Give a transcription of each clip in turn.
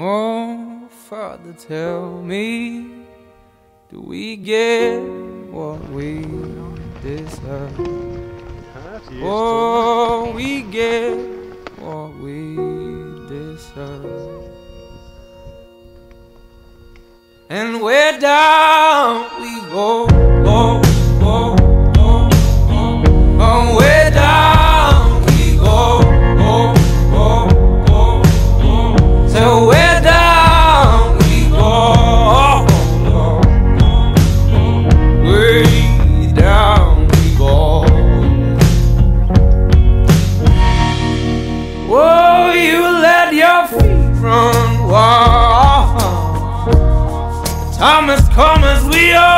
Oh, Father, tell me, do we get what we deserve? Oh, we get what we deserve. And where down we go. front wall. Thomas Comas, we are.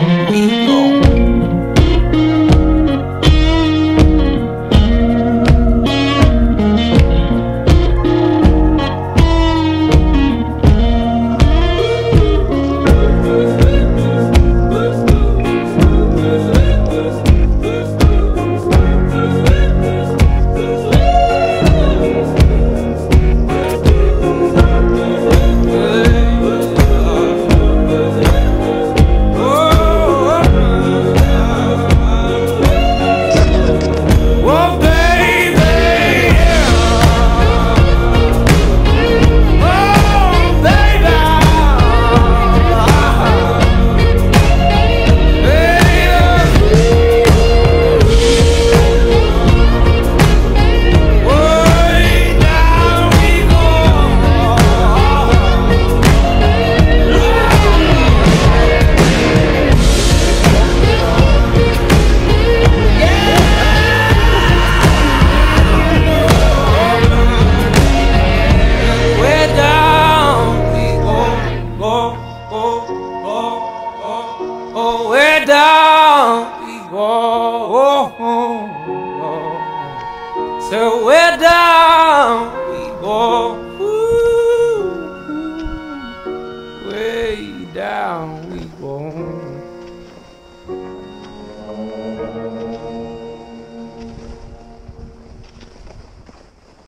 So we're down we go, Ooh, way down.